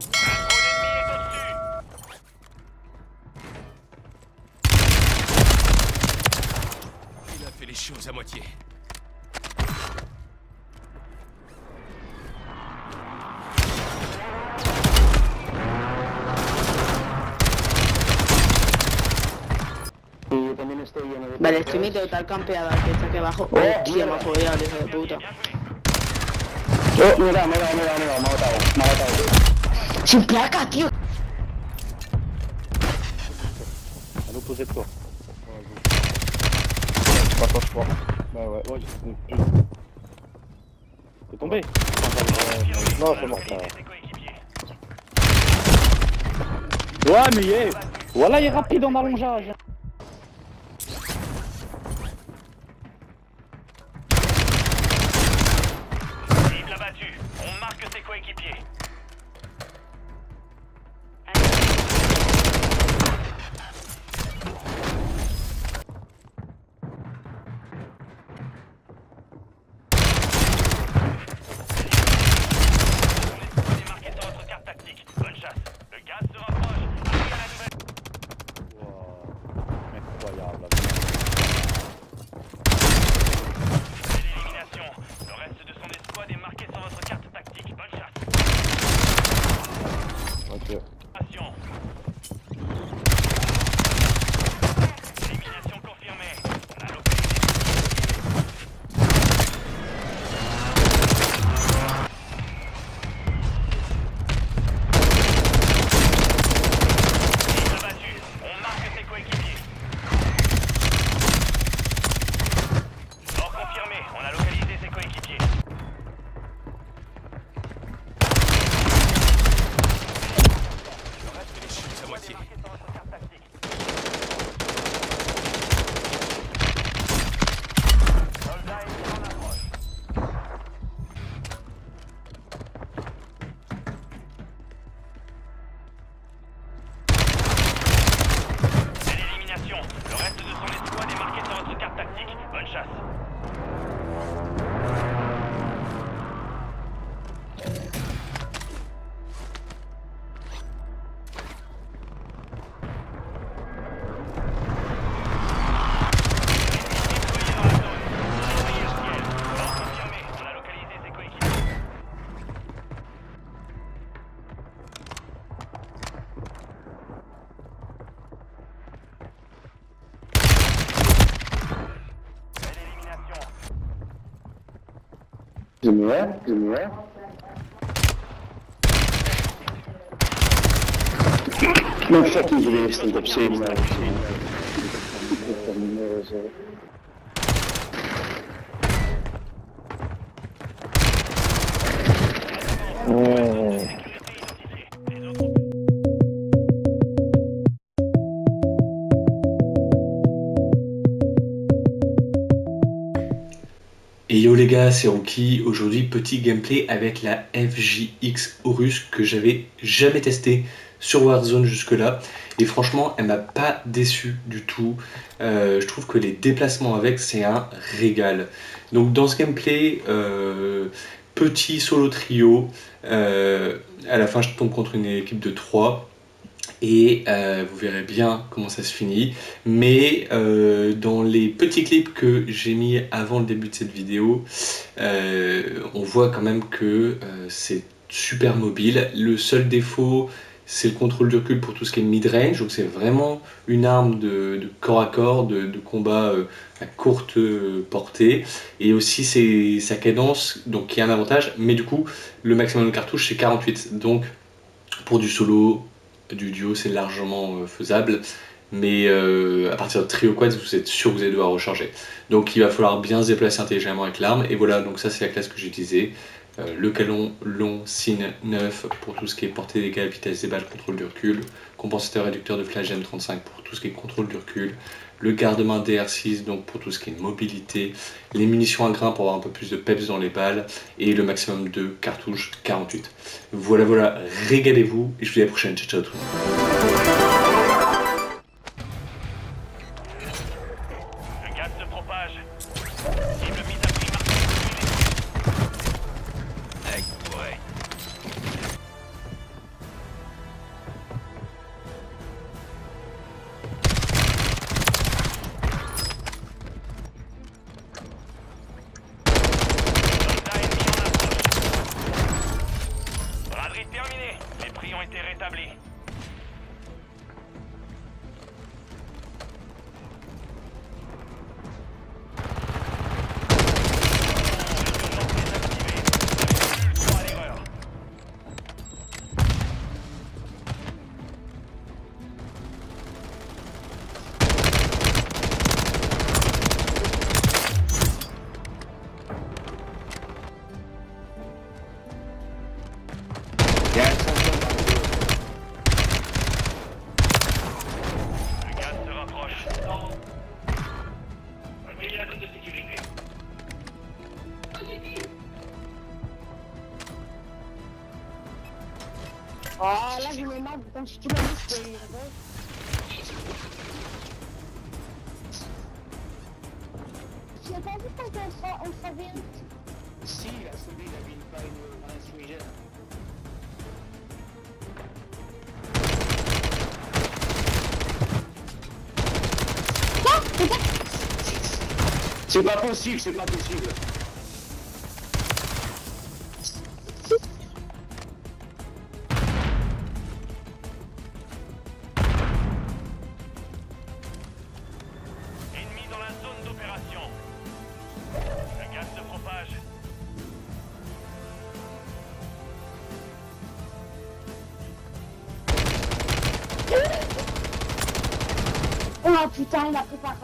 Il a fait les choses à moitié. Vale, estoy mi total campeada, que está aquí abajo. Oh, Hostia, me ha follado, hijo de puta. Oh, mira, mira, mira, mira, me ha matado, me ha matado. Sin placa, tío. À l'opposé de toi. Pas toi, je crois. Ouais, ouais, ouais. j'ai- T'es tombé Non, c'est mort. ça. Ouais, mais il est. Voilà, il est rapide en allongeage. Cible abattue. On marque ses coéquipiers. J'ai mort, j'ai mort. No fucking geweest, op zee, maar. Ouais. C'est Rookie. Aujourd'hui, petit gameplay avec la FJX Horus que j'avais jamais testé sur Warzone jusque-là. Et franchement, elle m'a pas déçu du tout. Euh, je trouve que les déplacements avec, c'est un régal. Donc dans ce gameplay, euh, petit solo trio. euh, à la fin, je tombe contre une équipe de 3. Et euh, vous verrez bien comment ça se finit. Mais euh, dans les petits clips que j'ai mis avant le début de cette vidéo, euh, on voit quand même que c'est super mobile. Le seul défaut, c'est le contrôle de recul pour tout ce qui est mid-range. Donc c'est vraiment une arme de, corps à corps, de, combat à courte portée. Et aussi c'est sa cadence, donc qui a un avantage. Mais du coup, le maximum de cartouches, c'est 48. Donc pour du solo, du duo, c'est largement euh, faisable. Mais euh, à partir de trio quad, vous êtes sûr que vous allez devoir recharger. Donc il va falloir bien se déplacer intelligemment avec l'arme. Et voilà, donc ça c'est la classe que j'ai utilisée. Euh, le canon long SIN 9 pour tout ce qui est portée dégâts, vitesse des balles, contrôle du recul. Compensateur réducteur de flash M35 pour tout ce qui est contrôle du recul. Le garde-main DR6 donc pour tout ce qui est mobilité. Les munitions à grain pour avoir un peu plus de peps dans les balles. Et le maximum de cartouches 48. Voilà, voilà, régalez-vous. Et je vous dis à la prochaine. Ciao, ciao tout le monde. Oh là, je me marre c'était une grosse. Tu as pas vu quand on on sera bien Si, la souris, il avait une une, un fumigène. C'est pas possible, c'est pas possible. Oh putain, il a pris par.